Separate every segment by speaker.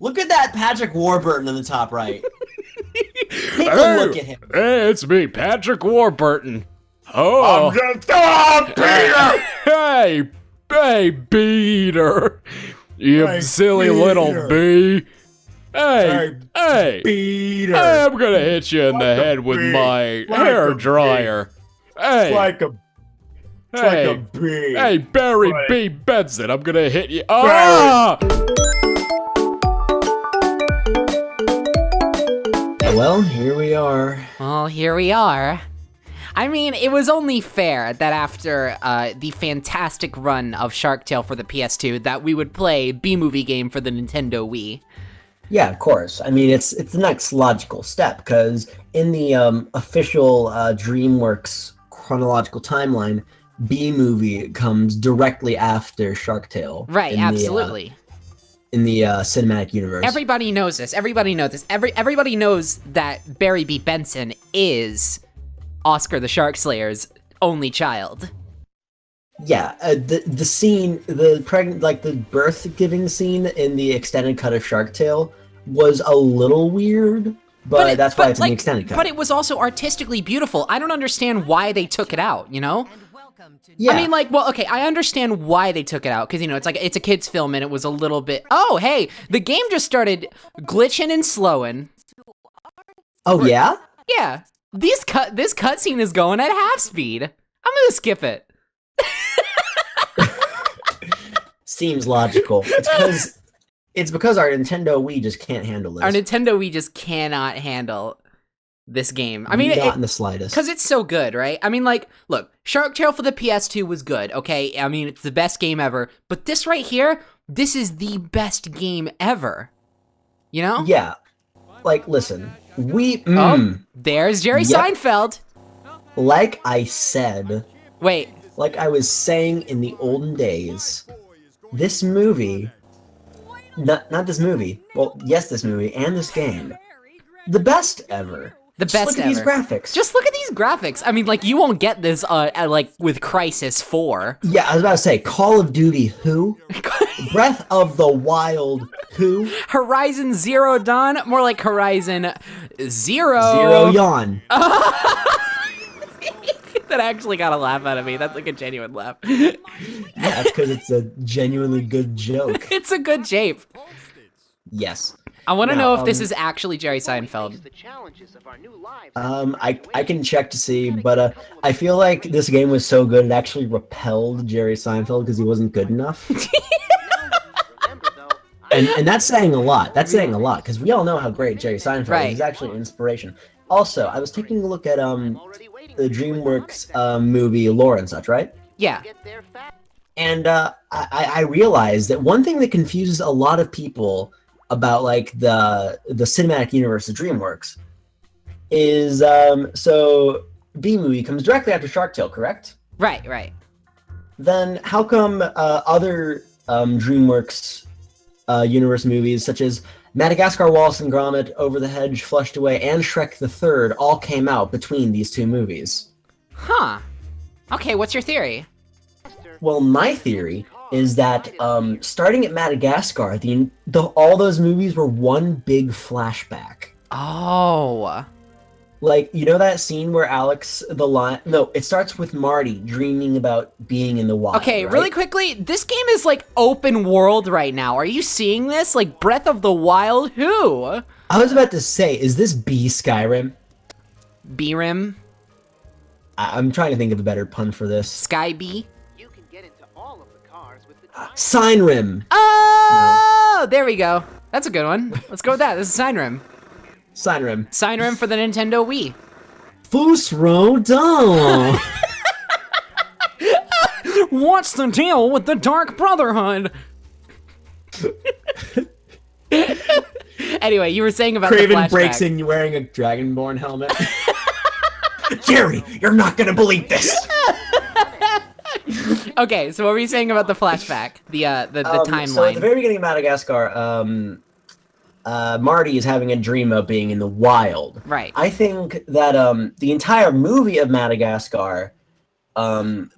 Speaker 1: Look at that Patrick Warburton in the top right. Take a look at him.
Speaker 2: Hey, it's me, Patrick Warburton. Oh, I'm
Speaker 3: just oh, Peter.
Speaker 2: hey, hey, Peter, you
Speaker 3: Hey,
Speaker 2: silly little
Speaker 3: Peter.
Speaker 2: bee. Hey, hey,
Speaker 3: Peter.
Speaker 2: I'm gonna hit you in the
Speaker 3: Like a
Speaker 2: head with
Speaker 3: bee.
Speaker 2: my
Speaker 3: Like
Speaker 2: hair
Speaker 3: a bee.
Speaker 2: dryer. Hey,
Speaker 3: It's like a, it's
Speaker 2: hey,
Speaker 3: like a bee.
Speaker 2: hey, Barry
Speaker 3: Right.
Speaker 2: B. Benson, I'm gonna hit you. Ah!
Speaker 1: Well,
Speaker 4: Well, here we are. I mean, it was only fair that after uh, the fantastic run of Shark Tale for the PS2, that we would play B-movie game for the Nintendo Wii.
Speaker 1: Yeah, of course. I mean, it's it's the next logical step because in the um, official uh, DreamWorks chronological timeline, B movie comes directly after Shark Tale.
Speaker 4: Right,
Speaker 1: in the, uh,
Speaker 4: absolutely.
Speaker 1: In the uh, cinematic universe.
Speaker 4: Everybody knows this. Everybody knows this. Every everybody knows that Barry B. Benson is Oscar the Shark Slayer's only child.
Speaker 1: yeah, uh, the the scene, the pregnant, like the birth giving scene in the extended cut of Shark Tale was a little weird, but,
Speaker 4: it-
Speaker 1: that's why
Speaker 4: but,
Speaker 1: it's in
Speaker 4: like,
Speaker 1: the extended cut.
Speaker 4: But it was also artistically beautiful. I don't understand why they took it out, you know?
Speaker 1: Yeah,
Speaker 4: I mean, like, well, okay, I understand why they took it out because you know it's like it's a kids' film and it was a little bit. Oh, hey, the game just started glitching and slowing.
Speaker 1: oh yeah,
Speaker 4: Yeah, these cut this cutscene is going at half speed. I'm gonna skip it.
Speaker 1: seems logical. It's because it's because our Nintendo Wii just can't handle this.
Speaker 4: Our Nintendo Wii just cannot handle this game. I mean,
Speaker 1: not
Speaker 4: it,
Speaker 1: in the slightest.
Speaker 4: Because it's so good, right? I mean, like, look, Shark Tale for the PS2 was good, okay? I mean, it's the best game ever. But this right here, this is the best game ever. You know?
Speaker 1: Yeah. Like, listen, we,
Speaker 4: Oh,
Speaker 1: mm,
Speaker 4: there's Jerry
Speaker 1: Yep.
Speaker 4: Seinfeld.
Speaker 1: like I said,
Speaker 4: Wait,
Speaker 1: like I was saying in the olden days, this movie, not not this movie, well, yes, this movie and this game, the best ever.
Speaker 4: The
Speaker 1: Just
Speaker 4: best
Speaker 1: look at
Speaker 4: ever.
Speaker 1: these graphics.
Speaker 4: Just look at these graphics. I mean, like, you won't get this, uh, at, like, with Crysis 4.
Speaker 1: yeah, I was about to say, Call of Duty, who? Breath of the Wild, who?
Speaker 4: Horizon Zero Dawn, more like Horizon Zero.
Speaker 1: Zero yawn.
Speaker 4: that actually got a laugh out of me. That's like a genuine laugh.
Speaker 1: Yeah, that's because it's a genuinely good joke.
Speaker 4: it's a good jape.
Speaker 1: Yes.
Speaker 4: I want to know if this
Speaker 1: um,
Speaker 4: is actually Jerry Seinfeld.
Speaker 5: The challenges of our new lives.
Speaker 1: Um, I I can check to see, but uh, I feel like this game was so good it actually repelled Jerry Seinfeld because he wasn't good enough, and and that's saying a lot. That's saying a lot because we all know how great Jerry Seinfeld
Speaker 4: Right.
Speaker 1: is. He's actually an inspiration. Also, I was taking a look at um the
Speaker 5: for you in
Speaker 1: DreamWorks
Speaker 5: Longset.
Speaker 1: um, movie Lore and such, right?
Speaker 4: Yeah.
Speaker 5: Get there fast.
Speaker 1: And uh, I, I I realized that one thing that confuses a lot of people about like the the cinematic universe of DreamWorks is um so B movie comes directly after Shark Tale, correct?
Speaker 4: Right, right.
Speaker 1: then how come uh, other um, DreamWorks uh, universe movies, such as Madagascar, Wallace and Gromit, Over the Hedge, Flushed Away, and Shrek the Third, all came out between these two movies?
Speaker 4: Huh. Okay, what's your theory?
Speaker 1: Well, my theory is that um, starting at Madagascar, the, the all those movies were one big flashback.
Speaker 4: Oh.
Speaker 1: Like you know that scene where Alex the lion? No, it starts with Marty dreaming about being in the wild.
Speaker 4: Okay,
Speaker 1: right?
Speaker 4: really quickly, this game is like open world right now. Are you seeing this? Like Breath of the Wild? Who?
Speaker 1: I was about to say, is this B Skyrim?
Speaker 4: B-Rim?
Speaker 1: I- I'm trying to think of a better pun for this.
Speaker 4: Sky B?
Speaker 1: Sign rim.
Speaker 4: Oh, there we go. That's a good one. Let's go with that. This is Sign Rim.
Speaker 1: Sign rim.
Speaker 4: Sign Rim for the Nintendo Wii.
Speaker 1: Fus Rodon.
Speaker 4: What's the deal with the Dark Brotherhood? anyway, you were saying about
Speaker 1: Craven
Speaker 4: flashback.
Speaker 1: breaks in wearing a Dragonborn helmet. Jerry, you're not gonna believe this.
Speaker 4: Okay, so what were you saying about the flashback? The uh, the, the
Speaker 1: Um, So at the very beginning of Madagascar, um, uh, Marty is having a dream of being in the wild.
Speaker 4: Right.
Speaker 1: I think that um, the entire movie of Madagascar um,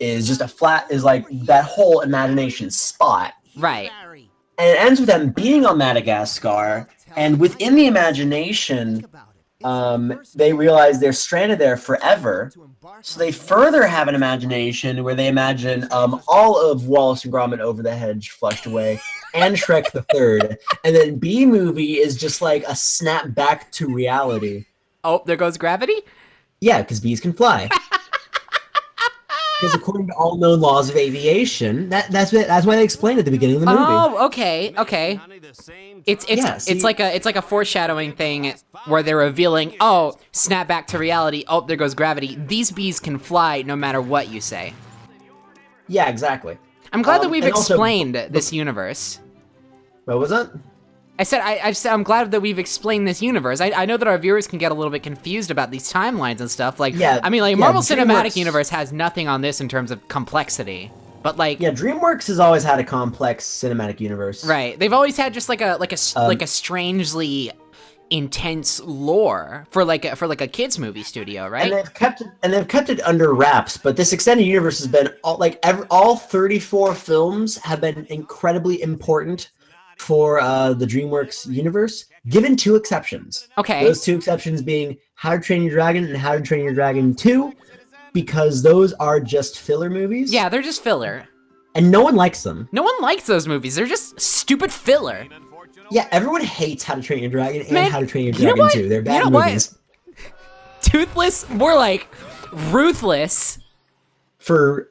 Speaker 1: is just a flat is like that whole imagination spot
Speaker 4: right.
Speaker 1: and it ends with them being on Madagascar, and within the imagination, um, they realize they're stranded there forever. So they further have an imagination where they imagine um, all of Wallace and Gromit over the hedge flushed away, and Shrek the Third, and then B movie is just like a snap back to reality.
Speaker 4: Oh, there goes gravity.
Speaker 1: Yeah, because bees can fly. Because according to all known laws of aviation, that, that's what, that's why they explained at the beginning of the movie.
Speaker 4: Oh, okay, okay. It's it's
Speaker 1: Yeah,
Speaker 4: it's like a it's like a foreshadowing thing where they're revealing, oh, snap back to reality. Oh, there goes gravity. These bees can fly no matter what you say.
Speaker 1: Yeah, exactly.
Speaker 4: I'm glad that
Speaker 1: Um,
Speaker 4: we've
Speaker 1: and also-
Speaker 4: explained this universe.
Speaker 1: What was that?
Speaker 4: I said I, I said I'm glad that we've explained this universe. I, I know that our viewers can get a little bit confused about these timelines and stuff. Like,
Speaker 1: Yeah,
Speaker 4: I mean, like
Speaker 1: yeah,
Speaker 4: Marvel Cinematic
Speaker 1: DreamWorks-
Speaker 4: Universe has nothing on this in terms of complexity, but like,
Speaker 1: Yeah, DreamWorks has always had a complex cinematic universe.
Speaker 4: right? They've always had just like a like a
Speaker 1: Um,
Speaker 4: like a strangely intense lore for like a, for like a kids movie studio, right?
Speaker 1: And they've kept it, and they've kept it under wraps. But this extended universe has been all, like every, all 34 films have been incredibly important for uh, the DreamWorks universe, given two exceptions.
Speaker 4: Okay.
Speaker 1: Those two exceptions being How to Train Your Dragon and How to Train Your Dragon 2, because those are just filler movies.
Speaker 4: Yeah, they're just filler.
Speaker 1: And no one likes them.
Speaker 4: No one likes those movies. They're just stupid filler.
Speaker 1: Yeah, everyone hates How to Train Your Dragon and
Speaker 4: Man,
Speaker 1: How to Train Your
Speaker 4: you know
Speaker 1: Dragon 2. They're
Speaker 4: You
Speaker 1: bad
Speaker 4: know what?
Speaker 1: movies.
Speaker 4: Toothless, more like ruthless.
Speaker 1: For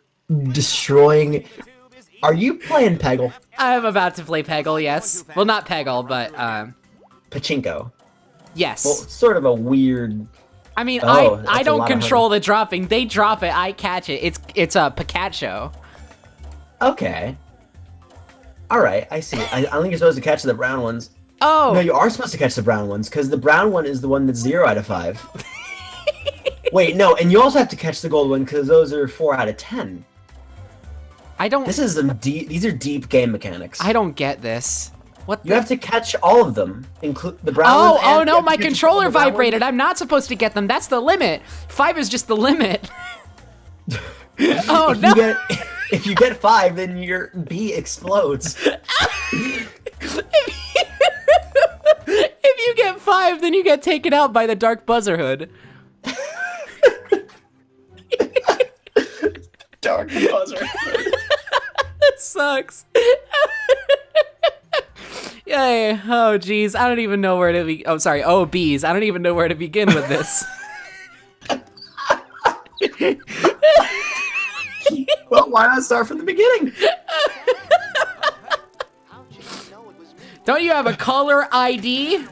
Speaker 1: destroying. Are you playing Peggle?
Speaker 4: I'm about to play Peggle, yes. Well, not Peggle, but um,
Speaker 1: Pachinko.
Speaker 4: yes.
Speaker 1: Well, sort of a weird.
Speaker 4: I mean,
Speaker 1: Oh,
Speaker 4: I I don't control the dropping. They drop it, I catch it. It's it's a Pikachu.
Speaker 1: Okay. All right, I see. I, I don't think you're supposed to catch the brown ones.
Speaker 4: Oh,
Speaker 1: No, you are supposed to catch the brown ones because the brown one is the one that's zero out of five. Wait, no, and you also have to catch the gold one because those are four out of ten.
Speaker 4: I don't
Speaker 1: This is some deep. These are deep game mechanics.
Speaker 4: I don't get this. What?
Speaker 1: You
Speaker 4: The?
Speaker 1: have to catch all of them, include the brown
Speaker 4: Oh, oh no, my controller
Speaker 1: the brown ones.
Speaker 4: vibrated. I'm not supposed to get them. That's the limit. Five is just the limit. oh
Speaker 1: If
Speaker 4: no.
Speaker 1: you get if you get five, then your B explodes.
Speaker 4: if you get five, then you get taken out by the Dark buzzer hood.
Speaker 1: Dark buzzer.
Speaker 4: Sucks. Yay. Oh, geez. I don't even know where to be. Oh, sorry. Oh, bees. I don't even know where to begin with this.
Speaker 1: well, why not start from the beginning?
Speaker 5: How'd you know it was me?
Speaker 4: don't you have a caller ID?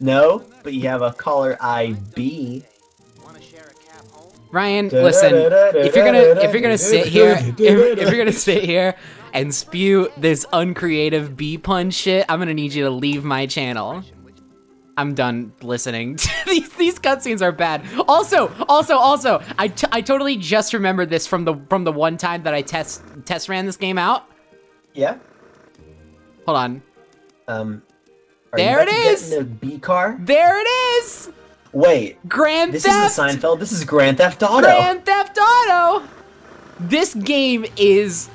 Speaker 1: No, but you have a caller IB.
Speaker 4: Ryan, listen. If you're gonna if you're gonna sit here if, if you're gonna sit here and spew this uncreative B pun shit, I'm gonna need you to leave my channel. I'm done listening. these these cutscenes are bad. Also, also, also, I, t- I totally just remembered this from the from the one time that I test test ran this game out.
Speaker 1: Yeah.
Speaker 4: Hold on.
Speaker 1: Um. are
Speaker 4: There
Speaker 1: you about
Speaker 4: it
Speaker 1: to get in the B car.
Speaker 4: There it is.
Speaker 1: Wait,
Speaker 4: Grand
Speaker 1: this
Speaker 4: Theft.
Speaker 1: isn't Seinfeld. This is Grand Theft Auto.
Speaker 4: Grand Theft Auto. This game is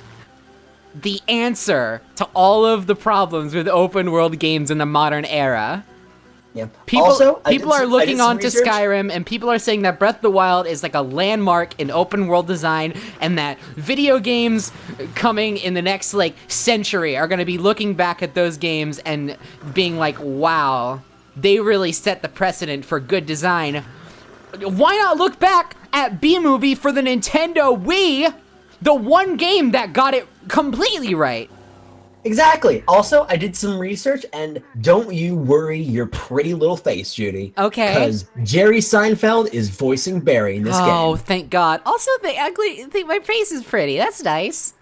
Speaker 4: the answer to all of the problems with open world games in the modern era.
Speaker 1: Yeah.
Speaker 4: People,
Speaker 1: also,
Speaker 4: people are
Speaker 1: some-
Speaker 4: looking onto
Speaker 1: research.
Speaker 4: Skyrim and people are saying that Breath of the Wild is like a landmark in open world design and that video games coming in the next like century are going to be looking back at those games and being like, "Wow, they really set the precedent for good design." Why not look back at B movie for the Nintendo Wii, the one game that got it completely right?
Speaker 1: Exactly. Also, I did some research, and don't you worry your pretty little face, Judy.
Speaker 4: Okay.
Speaker 1: Because Jerry Seinfeld is voicing Barry in this
Speaker 4: Oh,
Speaker 1: game.
Speaker 4: Oh, thank God. Also, the ugly, think my face is pretty. That's nice.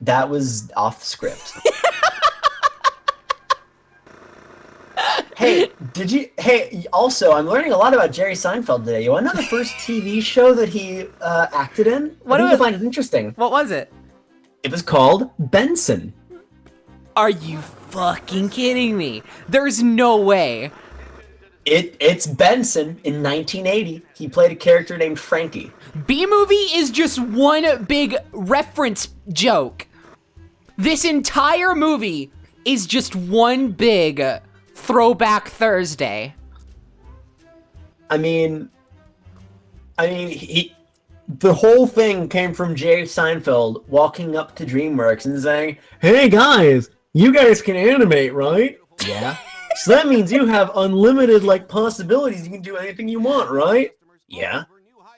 Speaker 1: That was off the script. hey, did you? Hey, also, I'm learning a lot about Jerry Seinfeld today. You want to know the first TV show that he uh, acted in?
Speaker 4: What
Speaker 1: I think
Speaker 4: was-
Speaker 1: you'll find it interesting.
Speaker 4: What was it?
Speaker 1: It was called Benson.
Speaker 4: Are you fucking kidding me? There's no way.
Speaker 1: It it's Benson in 1980. He played a character named Frankie.
Speaker 4: B movie is just one big reference joke. This entire movie is just one big throwback Thursday.
Speaker 1: I mean, I mean, he, the whole thing came from Jerry Seinfeld walking up to DreamWorks and saying, "Hey guys, you guys can animate, right? Yeah. so that means you have unlimited like possibilities. You can do anything you want, right? Yeah.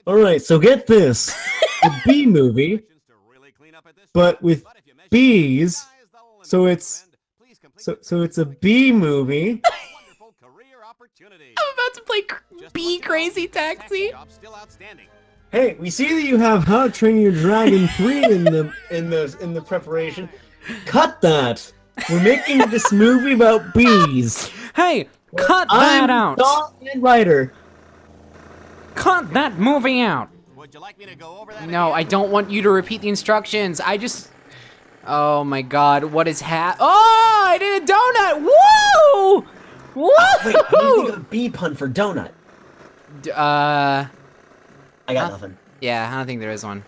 Speaker 1: All right. So get this, a B movie, but with bees. So it's so so it's a B movie."
Speaker 4: I'm about to play cr- Bee Crazy Taxi.
Speaker 1: Hey, we see that you have How to Train Your Dragon 3 in the in the in the preparation. Cut that. We're making this movie about bees.
Speaker 4: Hey, cut that
Speaker 1: I'm
Speaker 4: out.
Speaker 1: Dog and writer.
Speaker 4: Cut that movie out.
Speaker 5: Would you like me to go over that?
Speaker 4: No, I don't want you to repeat the instructions. I just. Oh my god, what is ha- Oh, I did a donut! Woo! Woo!
Speaker 1: Wait, what do you think of a bee pun for donut?
Speaker 4: D- uh,
Speaker 1: I got
Speaker 4: Huh?
Speaker 1: nothing.
Speaker 4: yeah, I don't think there is one.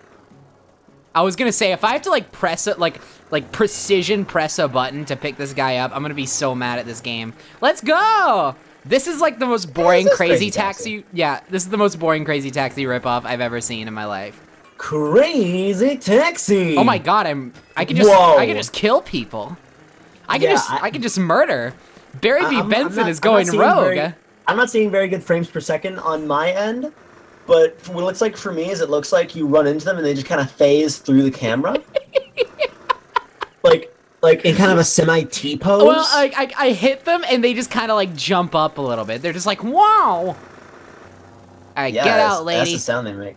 Speaker 4: I was gonna say if I have to like press it, like like precision press a button to pick this guy up, I'm gonna be so mad at this game. Let's go! This is like the most boring crazy,
Speaker 1: Crazy
Speaker 4: taxi.
Speaker 1: Taxi.
Speaker 4: Yeah, this is the most boring crazy taxi ripoff I've ever seen in my life.
Speaker 1: Crazy taxi.
Speaker 4: Oh my god, I'm I can just
Speaker 1: Whoa.
Speaker 4: I can just kill people. I can
Speaker 1: Yeah,
Speaker 4: just I,
Speaker 1: I-
Speaker 4: can just murder. Barry B.
Speaker 1: I'm- I'm
Speaker 4: Benson
Speaker 1: not-
Speaker 4: is
Speaker 1: I'm
Speaker 4: going
Speaker 1: seeing
Speaker 4: rogue.
Speaker 1: very- I'm not seeing very good frames per second on my end, but what it looks like for me is it looks like you run into them and they just kind of phase through the camera, like like in kind of a semi T pose.
Speaker 4: Well, I, I I hit them and they just kind of like jump up a little bit. They're just like, wow. All right,
Speaker 1: yeah,
Speaker 4: get
Speaker 1: that's-
Speaker 4: out,
Speaker 1: That's the sound they make.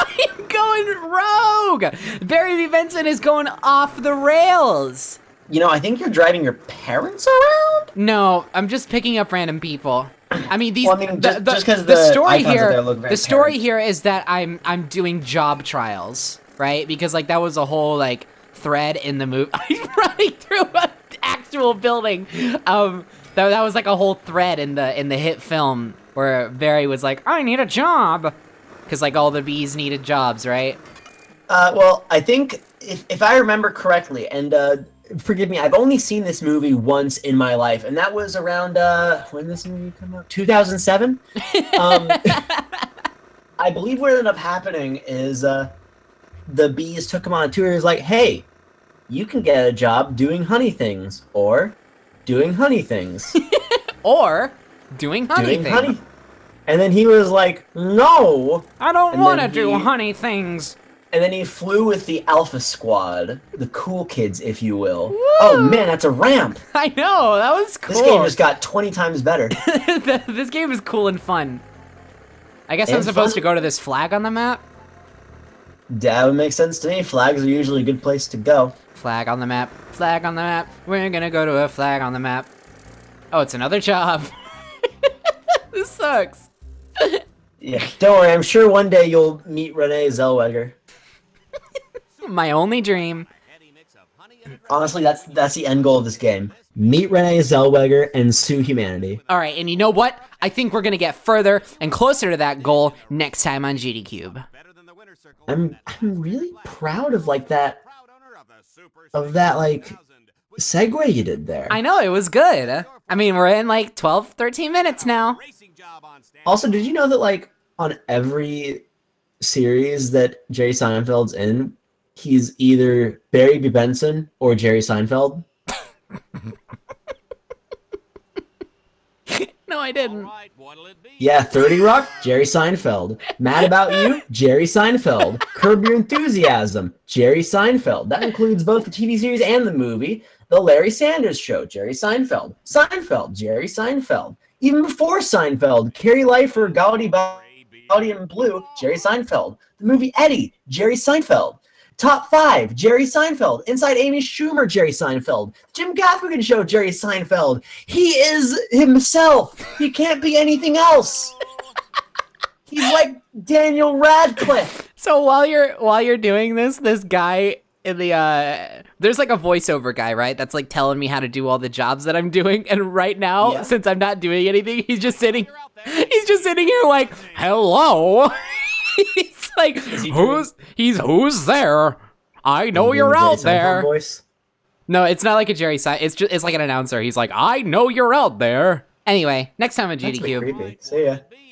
Speaker 4: I'm going rogue. Barry B. Benson is going off the rails.
Speaker 1: You know, I think you're driving your parents around.
Speaker 4: No, I'm just picking up random people. I mean, these.
Speaker 1: Well, I mean,
Speaker 4: the, the,
Speaker 1: just
Speaker 4: the
Speaker 1: the
Speaker 4: story
Speaker 1: icons
Speaker 4: here,
Speaker 1: there look very
Speaker 4: the story
Speaker 1: parent.
Speaker 4: here is that I'm I'm doing job trials, right? Because like that was a whole like thread in the movie. I'm running through an actual building. Um, that, that was like a whole thread in the in the hit film where Barry was like, I need a job, because like all the bees needed jobs, right?
Speaker 1: Uh, well, I think if, if I remember correctly, and uh, forgive me, I've only seen this movie once in my life, and that was around uh, when this movie came out? 2007. Um, I believe what ended up happening is uh, the bees took him on a tour. He was like, "Hey, you can get a job doing honey things, or doing honey things,
Speaker 4: Or doing honey
Speaker 1: doing
Speaker 4: thing.
Speaker 1: honey." And then he was like, "No."
Speaker 4: I don't
Speaker 1: And
Speaker 4: want to
Speaker 1: then
Speaker 4: do honey things.
Speaker 1: And then he flew with the Alpha Squad, the cool kids, if you will. Oh man, that's a ramp.
Speaker 4: I know that was cool.
Speaker 1: This game just got 20 times better.
Speaker 4: this game is cool and fun. I guess I'm supposed
Speaker 1: fun.
Speaker 4: to go to this flag on the map.
Speaker 1: that would make sense to me. Flags are usually a good place to go.
Speaker 4: Flag on the map. Flag on the map. We're gonna go to a flag on the map. Oh, it's another job. this sucks.
Speaker 1: Yeah, don't worry. I'm sure one day you'll meet Renee Zellweger.
Speaker 4: My only dream.
Speaker 1: Honestly, that's that's the end goal of this game. Meet Renee Zellweger and sue humanity.
Speaker 4: All right, and you know what? I think we're gonna get further and closer to that goal next time on JudyCube.
Speaker 1: I'm I'm really proud of like that of that like segue you did there.
Speaker 4: I know it was good. I mean, we're in like 12, 13 minutes now.
Speaker 1: Also, did you know that like on every series that Jerry Seinfeld's in, he's either Barry B. Benson or Jerry Seinfeld?
Speaker 4: No, I didn't.
Speaker 1: Yeah, 30 Rock, Jerry Seinfeld. Mad About You, Jerry Seinfeld. Curb Your Enthusiasm, Jerry Seinfeld. That includes both the TV series and the movie. The Larry Sanders Show, Jerry Seinfeld. Seinfeld, Jerry Seinfeld. Even before Seinfeld, Carol Leifer, Gaudy Bawdy and Blue, Jerry Seinfeld. The movie Eddie, Jerry Seinfeld. Top five, Jerry Seinfeld. Inside Amy Schumer, Jerry Seinfeld. Jim Gaffigan Show, Jerry Seinfeld. He is himself. He can't be anything else. He's like Daniel Radcliffe.
Speaker 4: So while you're while you're doing this, this guy in the uh there's like a voiceover guy, right? That's like telling me how to do all the jobs that I'm doing. And right now,
Speaker 1: Yeah.
Speaker 4: since I'm not doing anything, he's just sitting he's just sitting here like, "Hello." he's like,
Speaker 1: he
Speaker 4: "Who's he's who's there?"
Speaker 2: I know
Speaker 1: Doing
Speaker 2: you're out
Speaker 1: Seinfeld
Speaker 2: there.
Speaker 1: Voice.
Speaker 4: No, it's not like a Jerry Sein. It's just it's like an announcer. He's like,
Speaker 2: I know you're out there.
Speaker 4: anyway, next time on
Speaker 1: That's a
Speaker 4: GDQ.
Speaker 1: creepy. See ya.
Speaker 5: Be,